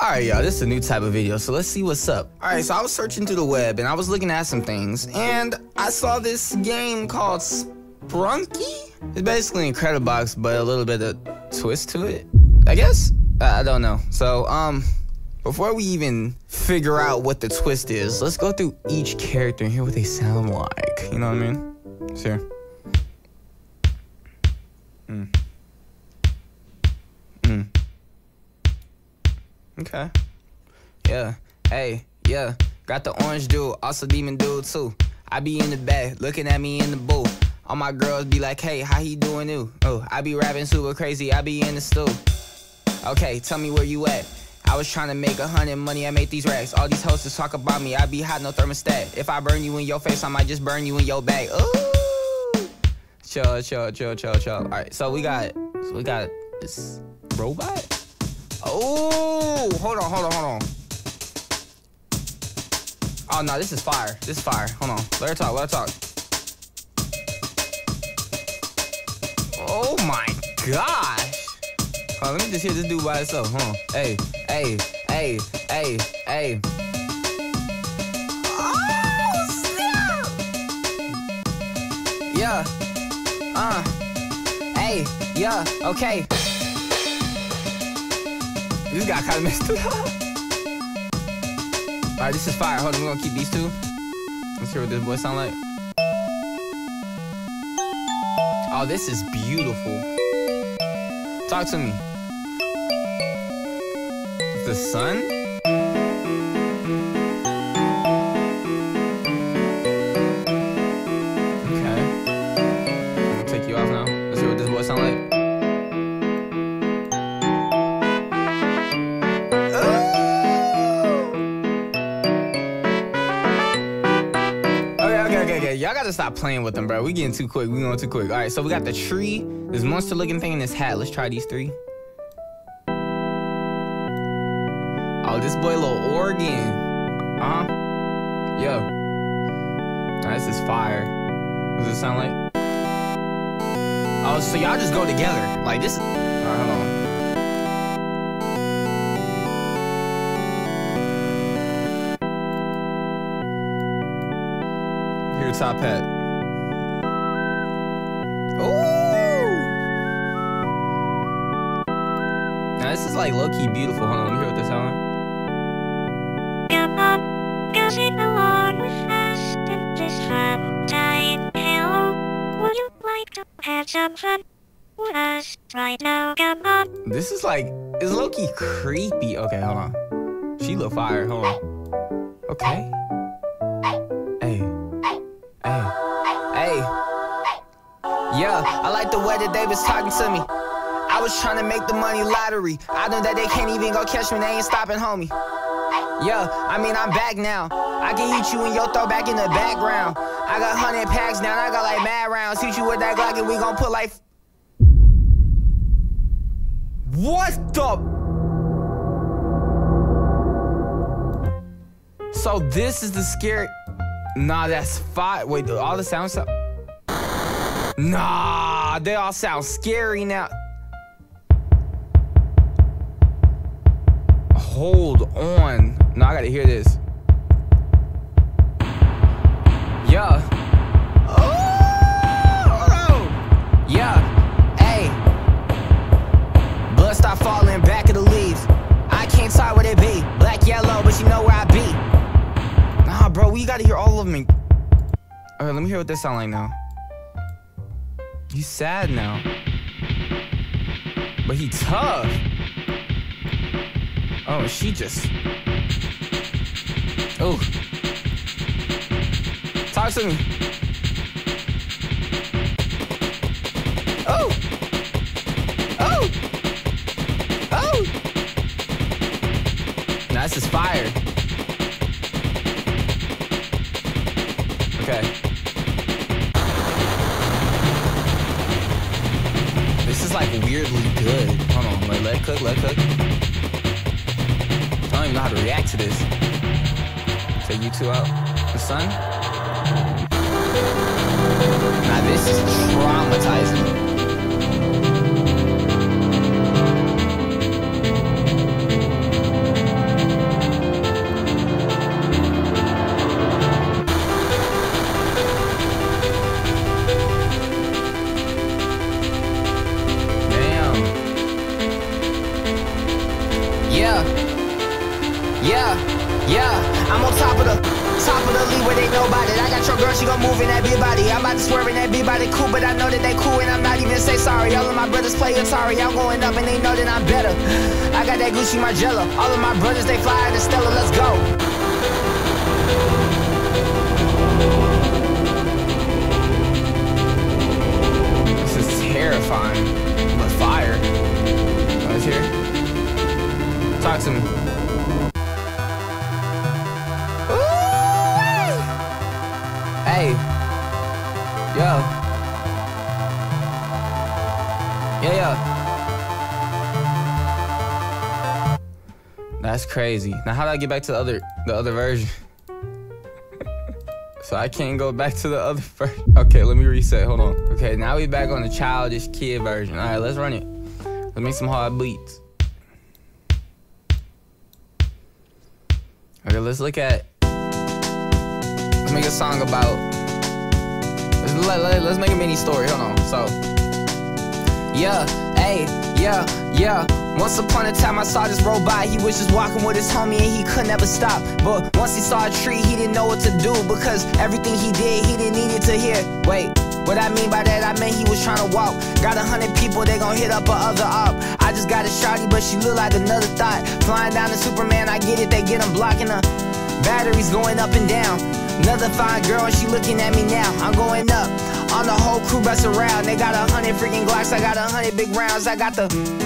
Alright, y'all, this is a new type of video, so let's see what's up. Alright, so I was searching through the web and I was looking at some things, and I saw this game called Sprunki. It's basically Incredibox, but a little bit of twist to it, I guess? I, don't know. So, um, before we even figure out what the twist is, let's go through each character and hear what they sound like. You know what I mean? Sure. Okay. Yeah. Hey, yeah. Got the orange dude, also demon dude too. I be in the back, looking at me in the booth. All my girls be like, hey, how he doing new? Oh, I be rapping super crazy, I be in the stool. Okay, tell me where you at. I was trying to make a hundred money, I made these racks. All these hosts talk about me, I be hot, no thermostat. If I burn you in your face, I might just burn you in your back. Ooh. Chill, chill, chill, chill, chill. All right, so we got, so we got this robot. Oh, hold on, hold on, hold on. Oh no, this is fire. This is fire. Hold on. Let her talk. Let her talk. Oh my gosh. On, let me just hear this dude by. Hold on. Hey, hey, hey, hey, hey. Oh, snap. Yeah. Uh. Hey. Yeah. Okay. This guy kind of messed it. All right, this is fire. Hold on, we're gonna keep these two. Let's hear what this boy sound like. Oh, this is beautiful. Talk to me. The sun? Okay, okay, okay. Y'all gotta stop playing with them, bro. We getting too quick. We going too quick. All right, so we got the tree, this monster-looking thing, and this hat. Let's try these three. Oh, this boy, little organ. Uh huh. Yo. Nah, this is fire. What does it sound like? Oh, so y'all just go together. Like this. All right, hold on. Top hat. Ooh! Now this is like low key beautiful. Hold on, let me hear what this sound like. This is like it's low key creepy. Okay, hold on. She look fire. Hold on. Okay. Yeah, I like the way that they was talking to me. I was trying to make the money lottery. I know that they can't even go catch me. They ain't stopping, homie. Yeah, I mean I'm back now. I can hit you in your throw back in the background. I got hundred packs now. I got like mad rounds. Hit you with that Glock and we gon' put like. What the? So this is the scary. Nah, that's fire. Wait, all the sounds. Sound... Nah, they all sound scary now. Hold on. No, I gotta hear this. Yeah. Oh. Yeah. Hey. Blood start falling back of the leaves. I can't tell what it be. Black, yellow, but you know where I be. Nah, bro, we gotta hear all of them. Alright, let me hear what this sound like now. He's sad now. But he tough. Oh, she just. Oh. Talk to me. to this. Take you two out. The sun? Now this is traumatizing. Yeah. Yeah. Yeah. I'm on top of the top of the league where they know about it. I got your girl, she gon' move in that big body. I'm about to swerve in cool, but I know that they cool and I'm not even say sorry. All of my brothers play Atari, I'm going up and they know that I'm better. I got that Gucci Margiela. All of my brothers, they fly the Stella, let's go. That's crazy. Now how do I get back to the other the other version? so I can't go back to the other version. Okay, let me reset. Hold on. Okay, now we back on the childish kid version. All right, let's run it. Let's make some hard beats. Okay, let's look at. Let's make a song about. Let's, let, let, let's make a mini story. Hold on. So, yeah, hey, yeah, yeah. Once upon a time, I saw this robot. He was just walking with his homie and he could never stop. But once he saw a tree, he didn't know what to do because everything he did, he didn't need it to hear. Wait. What I mean by that, I mean he was trying to walk. Got a hundred people, they gon' hit up a other op. I just got a shawty, but she look like another thought. Flying down to Superman, I get it, they get him blocking her. Batteries going up and down. Another fine girl, and she looking at me now. I'm going up. On the whole crew bust around. They got a hundred freaking Glocks, I got a hundred big rounds. I got the.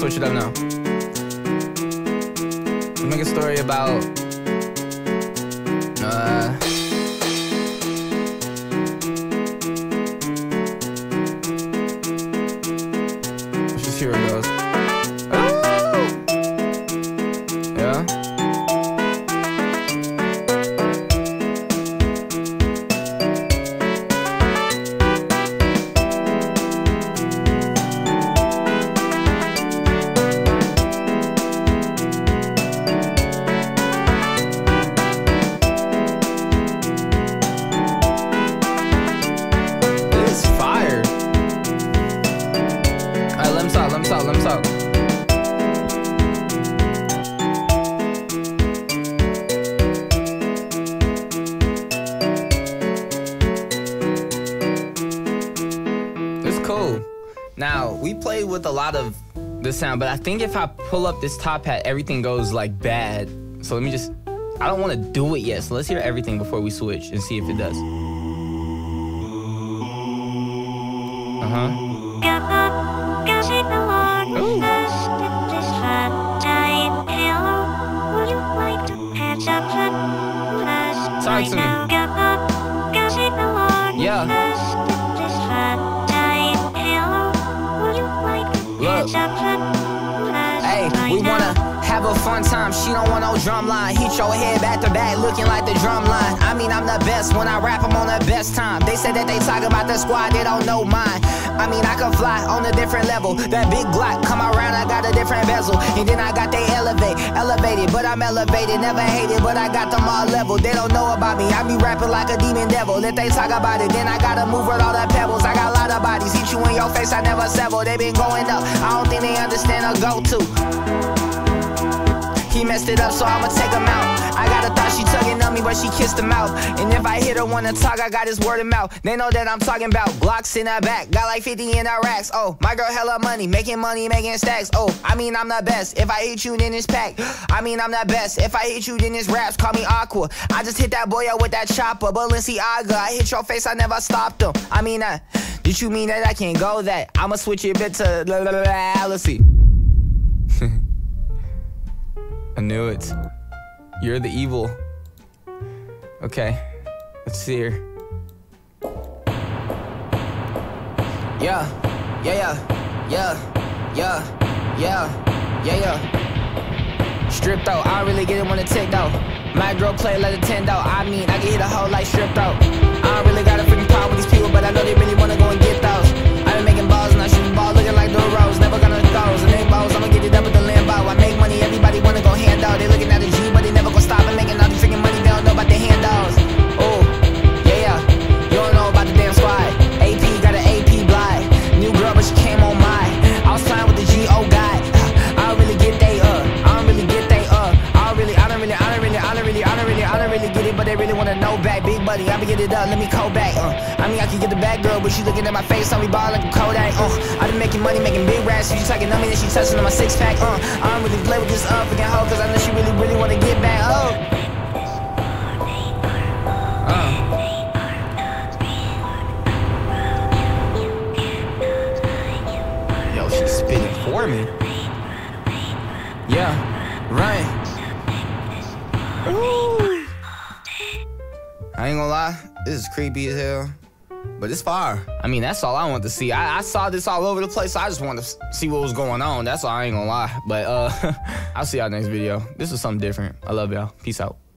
Switch it up now. Let's make a story about. Now, we played with a lot of the sound, but I think if I pull up this top hat, everything goes like bad. So let me just. I don't want to do it yet, so let's hear everything before we switch and see if it does. Uh huh. Come on, fun time. She don't want no drum line. Hit your head back to back, looking like the drum line. I mean, I'm the best when I rap. I'm on the best time. They said that they talk about the squad, they don't know mine. I mean, I can fly on a different level. That big Glock come around, I got a different bezel, and then I got they elevate, elevated, but I'm elevated, never hated, but I got them all level. They don't know about me. I be rapping like a demon devil. If they talk about it, then I gotta move with all the pebbles. I got a lot of bodies, hit you in your face, I never several. They been going up. I don't think they understand a go-to. He messed it up, so I'ma take him out. I got a thought she tugging on me, but she kissed him out. And if I hit her wanna talk, I got his word of mouth. They know that I'm talking about Glocks in her back. Got like 50 in her racks. Oh, my girl hella money, making money, making stacks. Oh, I mean I'm the best. If I hit you, then it's pack. I mean I'm the best. If I hit you, then it's raps. Call me Aqua. I just hit that boy up with that chopper. Balenciaga. I hit your face, I never stopped him. I mean, uh, did you mean that I can't go that? I'ma switch it bit to la I knew it. You're the evil. Okay, let's see here. Yeah, yeah, yeah, yeah, yeah, yeah, yeah, yeah. Stripped out, I really get it when it ticked out. My girl play like a 10 out. I mean, I can hit a whole like stripped out. I don't really got a freaking problem with these people, but I know they really wanna go and but she looking at my face, how we ball like a Kodak. Uh, I been making money, making big racks. She talking on me, then she touching on my six pack. Uh, I don't really play with this uh freaking hoe, cause I know she really, really wanna get back. Oh. Uh. Yo, she's spitting for me. Yeah, right. Ooh. I ain't gonna lie, this is creepy as hell. But it's fire. I mean, that's all I want to see. I, I saw this all over the place. So I just wanted to see what was going on. That's all I ain't gonna lie. But uh, I'll see y'all next video. This is something different. I love y'all. Peace out.